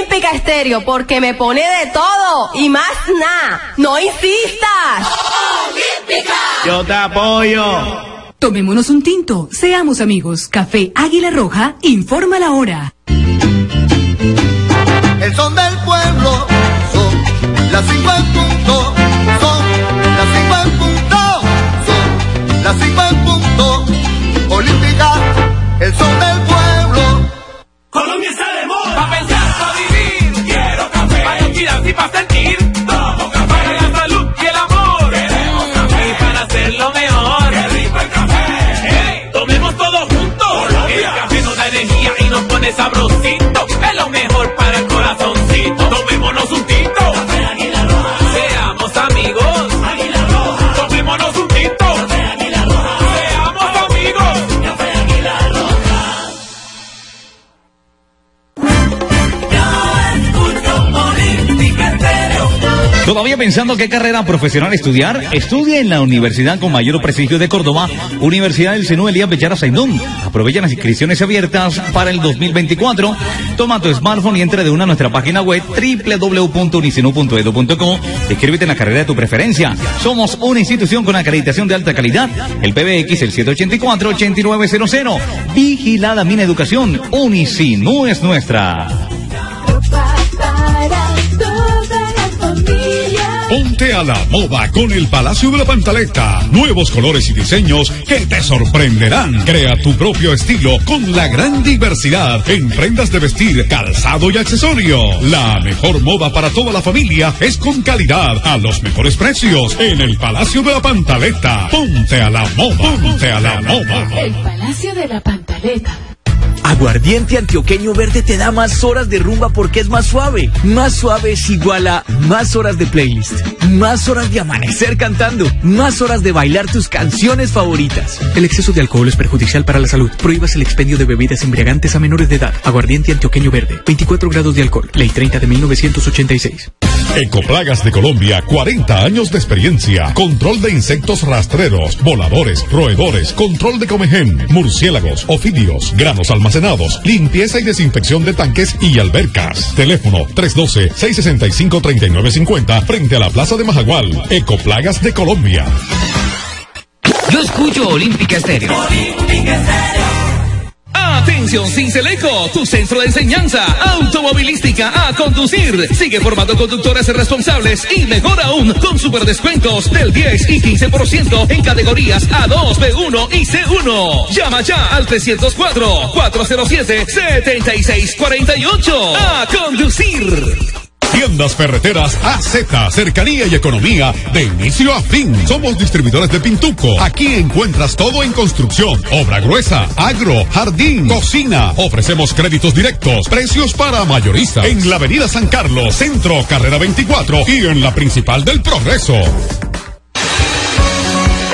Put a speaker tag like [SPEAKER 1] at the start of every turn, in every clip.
[SPEAKER 1] Olímpica Estéreo porque me pone de todo y más nada. No insistas.
[SPEAKER 2] Olímpica. Yo te apoyo.
[SPEAKER 3] Tomémonos un tinto, seamos amigos. Café Águila Roja, informa la hora.
[SPEAKER 4] El son del pueblo son las cinco en punto, son las cinco en punto, son las cinco en punto. Olímpica, el son del pueblo.
[SPEAKER 5] Colombia está de moda. Tranquilidad
[SPEAKER 6] ¿Todavía pensando qué carrera profesional estudiar? Estudia en la universidad con mayor prestigio de Córdoba, Universidad del Senú Elías Bechara Saindón. Aprovecha las inscripciones abiertas para el 2024. Toma tu smartphone y entra de una a nuestra página web www.unicenu.edu.co. Escríbete en la carrera de tu preferencia. Somos una institución con acreditación de alta calidad. El PBX el 784-8900. Vigilada Mina Educación. Unicinu es nuestra.
[SPEAKER 7] Ponte a la moda con el Palacio de la Pantaleta. Nuevos colores y diseños que te sorprenderán. Crea tu propio estilo con la gran diversidad en prendas de vestir, calzado y accesorio. La mejor moda para toda la familia es con calidad a los mejores precios en el Palacio de la Pantaleta. Ponte a la moda. Ponte a la moda.
[SPEAKER 8] El Palacio de la Pantaleta.
[SPEAKER 9] Aguardiente antioqueño verde te da más horas de rumba porque es más suave. Más suave es igual a más horas de playlist, más horas de amanecer cantando, más horas de bailar tus canciones favoritas.
[SPEAKER 10] El exceso de alcohol es perjudicial para la salud. Prohíbas el expendio de bebidas embriagantes a menores de edad. Aguardiente antioqueño verde, 24 grados de alcohol. Ley 30 de 1986.
[SPEAKER 7] Ecoplagas de Colombia, 40 años de experiencia. Control de insectos rastreros, voladores, roedores, control de comején, murciélagos, ofidios, granos almacenados, limpieza y desinfección de tanques y albercas. Teléfono 312-665-3950 frente a la Plaza de Majagual. Ecoplagas de Colombia.
[SPEAKER 11] Yo escucho Olímpica Estéreo.
[SPEAKER 5] Olímpica Estéreo.
[SPEAKER 12] Atención Cincelejo, tu centro de enseñanza automovilística a conducir. Sigue formando conductores responsables y mejor aún con super descuentos del 10 y 15% en categorías A2, B1 y C1. Llama ya al 304-407-7648 a conducir.
[SPEAKER 7] Tiendas Ferreteras AZ, cercanía y economía de inicio a fin. Somos distribuidores de Pintuco. Aquí encuentras todo en construcción, obra gruesa, agro, jardín, cocina. Ofrecemos créditos directos, precios para mayoristas. En la Avenida San Carlos, Centro, Carrera 24 y en la principal del Progreso.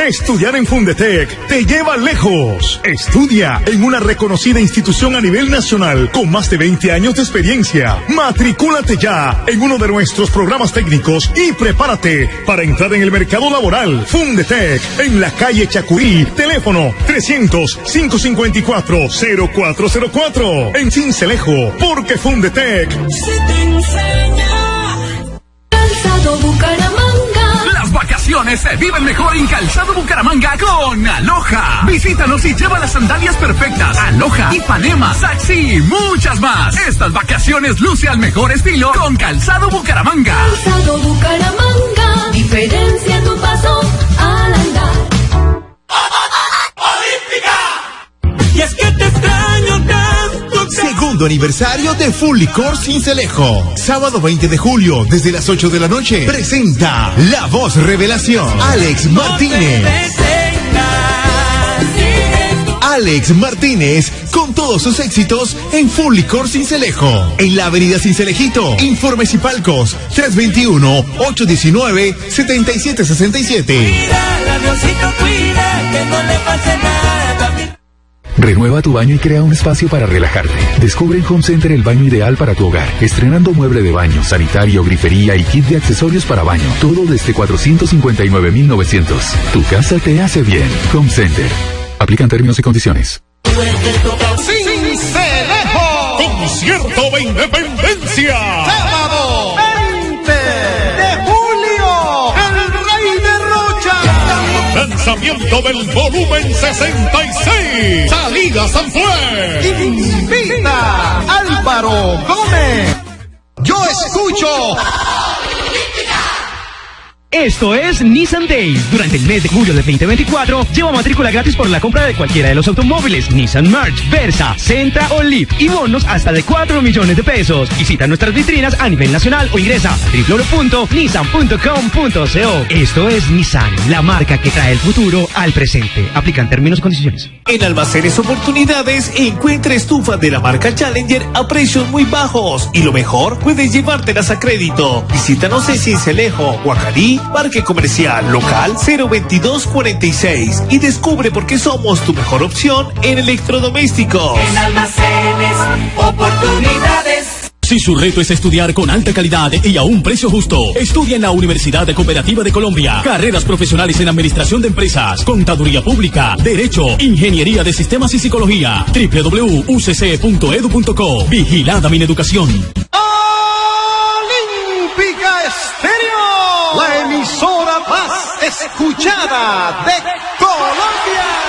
[SPEAKER 13] Estudiar en Fundetec te lleva lejos. Estudia en una reconocida institución a nivel nacional con más de 20 años de experiencia. Matricúlate ya en uno de nuestros programas técnicos y prepárate para entrar en el mercado laboral. Fundetec en la calle Chacurí. Teléfono 300-554-0404. En Cincelejo, porque Fundetec.
[SPEAKER 5] Se te enseña. Calzado Bucaramanga.
[SPEAKER 12] Se viven mejor en Calzado Bucaramanga con Aloha. Visítanos y lleva las sandalias perfectas. Aloha, Ipanema, Saxi y muchas más. Estas vacaciones luce al mejor estilo con Calzado Bucaramanga.
[SPEAKER 5] Calzado Bucaramanga.
[SPEAKER 14] Segundo aniversario de Full Licor Cincelejo. Sábado 20 de julio, desde las 8 de la noche. Presenta La Voz Revelación. Alex Martínez. Alex Martínez con todos sus éxitos en Full Licor Cincelejo. En la avenida Cincelejito. Informes y palcos 321-819-7767.
[SPEAKER 15] Renueva tu baño y crea un espacio para relajarte. Descubre en Home Center el baño ideal para tu hogar, estrenando mueble de baño, sanitario, grifería y kit de accesorios para baño. Todo desde 459,900. Tu casa te hace bien. Home Center. Aplican términos y condiciones.
[SPEAKER 4] Con
[SPEAKER 7] Concierto de Independencia.
[SPEAKER 4] Sábado
[SPEAKER 7] Lanzamiento del volumen 66. Salida San Fue.
[SPEAKER 4] Invita Álvaro Gómez. Yo escucho.
[SPEAKER 16] Esto es Nissan Days. Durante el mes de julio de 2024, lleva matrícula gratis por la compra de cualquiera de los automóviles Nissan March, Versa, Sentra o Leaf y bonos hasta de 4 millones de pesos. Visita nuestras vitrinas a nivel nacional o ingresa a www.nissan.com.co. Esto es Nissan, la marca que trae el futuro al presente. Aplican términos y condiciones.
[SPEAKER 17] En Almacenes Oportunidades encuentra estufas de la marca Challenger a precios muy bajos y lo mejor, puedes llevártelas a crédito. Visítanos en Cincelejo, Guacarí, Parque Comercial Local 02246 y descubre por qué somos tu mejor opción en electrodomésticos.
[SPEAKER 18] En almacenes, oportunidades.
[SPEAKER 19] Si su reto es estudiar con alta calidad y a un precio justo, estudia en la Universidad Cooperativa de Colombia. Carreras profesionales en Administración de Empresas, Contaduría Pública, Derecho, Ingeniería de Sistemas y Psicología. www.ucc.edu.co. Vigilada mi educación.
[SPEAKER 4] escuchada de Colombia.